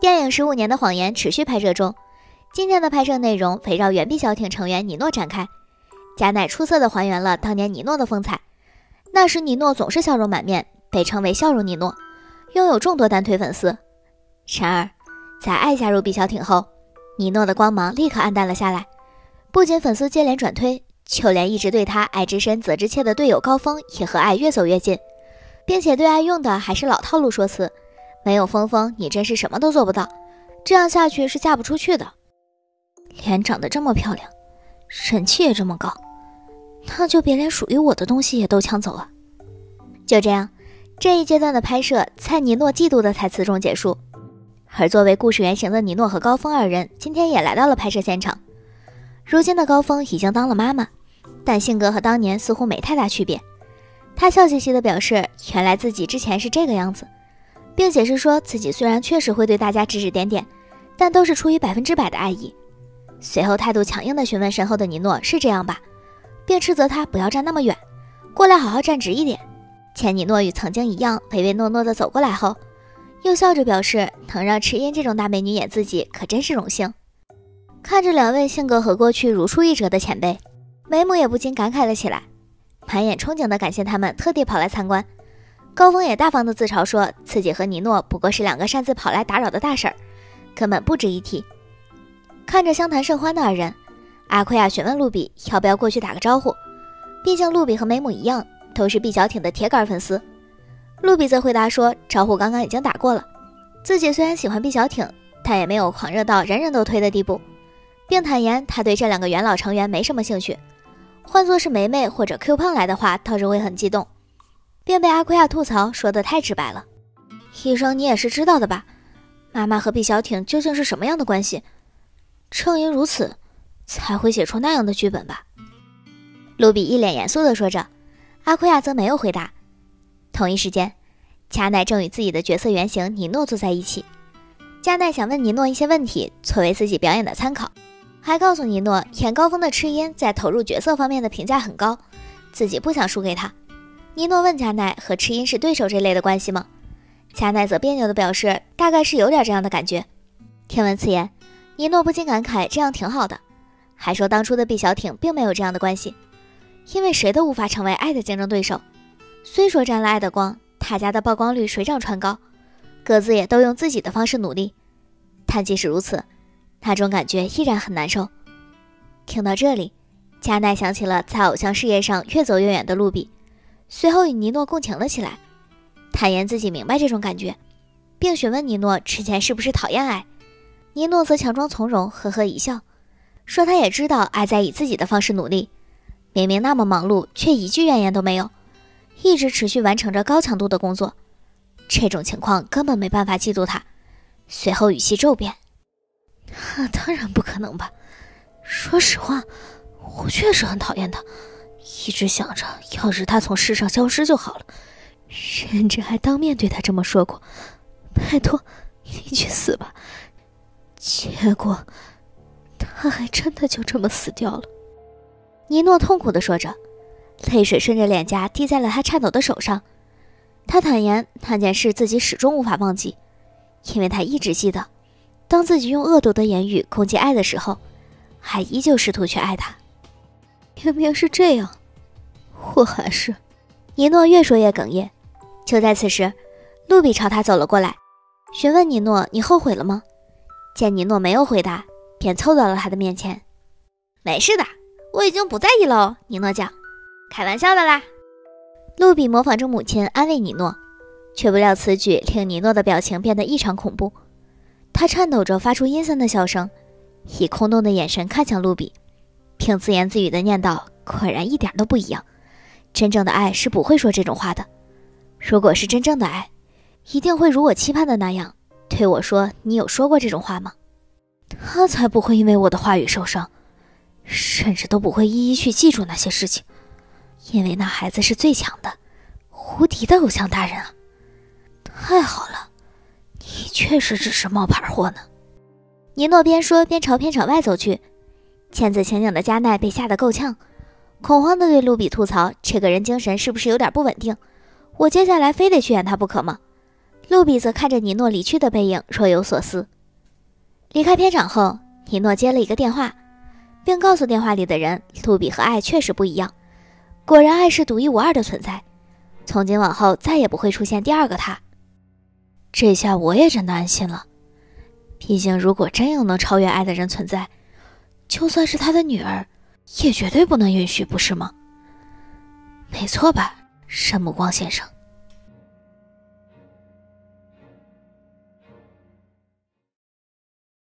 电影《十五年的谎言》持续拍摄中，今天的拍摄内容围绕原毕小艇成员尼诺展开。加奈出色的还原了当年尼诺的风采。那时尼诺总是笑容满面，被称为“笑容尼诺”，拥有众多单腿粉丝。然而，在爱加入毕小艇后，尼诺的光芒立刻暗淡了下来。不仅粉丝接连转推，就连一直对他爱之深责之切的队友高峰也和爱越走越近，并且对爱用的还是老套路说辞：“没有峰峰，你真是什么都做不到。这样下去是嫁不出去的。”脸长得这么漂亮，人气也这么高。那就别连属于我的东西也都抢走了。就这样，这一阶段的拍摄在尼诺嫉妒的台词中结束。而作为故事原型的尼诺和高峰二人今天也来到了拍摄现场。如今的高峰已经当了妈妈，但性格和当年似乎没太大区别。他笑嘻嘻地表示，原来自己之前是这个样子，并解释说自己虽然确实会对大家指指点点，但都是出于百分之百的爱意。随后态度强硬地询问身后的尼诺：“是这样吧？”并斥责他不要站那么远，过来好好站直一点。千尼诺与曾经一样唯唯诺诺地走过来后，又笑着表示能让赤音这种大美女演自己可真是荣幸。看着两位性格和过去如出一辙的前辈，梅姆也不禁感慨了起来，满眼憧憬地感谢他们特地跑来参观。高峰也大方地自嘲说自己和尼诺不过是两个擅自跑来打扰的大婶儿，根本不值一提。看着相谈甚欢的二人。阿奎亚询问露比要不要过去打个招呼，毕竟露比和梅姆一样都是毕小挺的铁杆粉丝。露比则回答说，招呼刚刚已经打过了，自己虽然喜欢毕小挺，但也没有狂热到人人都推的地步，并坦言他对这两个元老成员没什么兴趣。换作是梅梅或者 Q 胖来的话，倒是会很激动，便被阿奎亚吐槽说的太直白了。医生，你也是知道的吧？妈妈和毕小艇究竟是什么样的关系？正因如此。才会写出那样的剧本吧？卢比一脸严肃地说着，阿奎亚则没有回答。同一时间，加奈正与自己的角色原型尼诺坐在一起。加奈想问尼诺一些问题，作为自己表演的参考，还告诉尼诺，演高峰的赤音在投入角色方面的评价很高，自己不想输给他。尼诺问加奈和赤音是对手这类的关系吗？加奈则别扭地表示，大概是有点这样的感觉。听闻此言，尼诺不禁感慨，这样挺好的。还说当初的毕小艇并没有这样的关系，因为谁都无法成为爱的竞争对手。虽说沾了爱的光，他家的曝光率水涨船高，各自也都用自己的方式努力，但即使如此，那种感觉依然很难受。听到这里，加奈想起了在偶像事业上越走越远的露比，随后与尼诺共情了起来，坦言自己明白这种感觉，并询问尼诺之前是不是讨厌爱。尼诺则强装从容，呵呵一笑。说他也知道爱在以自己的方式努力，明明那么忙碌，却一句怨言都没有，一直持续完成着高强度的工作。这种情况根本没办法嫉妒他。随后语气骤变：“那当然不可能吧？说实话，我确实很讨厌他，一直想着要是他从世上消失就好了，甚至还当面对他这么说过：‘拜托，你去死吧。’结果……”他还真的就这么死掉了，尼诺痛苦地说着，泪水顺着脸颊滴在了他颤抖的手上。他坦言那件事自己始终无法忘记，因为他一直记得，当自己用恶毒的言语攻击爱的时候，还依旧试图去爱他。明明是这样，我还是……尼诺越说越哽咽。就在此时，露比朝他走了过来，询问尼诺：“你后悔了吗？”见尼诺没有回答。便凑到了他的面前，没事的，我已经不在意了。尼诺讲，开玩笑的啦。露比模仿着母亲安慰尼诺，却不料此举令尼诺的表情变得异常恐怖。他颤抖着发出阴森的笑声，以空洞的眼神看向露比，并自言自语的念道：“果然一点都不一样，真正的爱是不会说这种话的。如果是真正的爱，一定会如我期盼的那样对我说：‘你有说过这种话吗？’”他才不会因为我的话语受伤，甚至都不会一一去记住那些事情，因为那孩子是最强的、无敌的偶像大人啊！太好了，你确实只是冒牌货呢。尼诺边说边朝片场外走去，千字请景的加奈被吓得够呛，恐慌地对露比吐槽：“这个人精神是不是有点不稳定？我接下来非得去演他不可吗？”露比则看着尼诺离去的背影，若有所思。离开片场后，尼诺接了一个电话，并告诉电话里的人，露比和爱确实不一样。果然，爱是独一无二的存在，从今往后再也不会出现第二个他。这下我也真的安心了。毕竟，如果真有能超越爱的人存在，就算是他的女儿，也绝对不能允许，不是吗？没错吧，沈目光先生？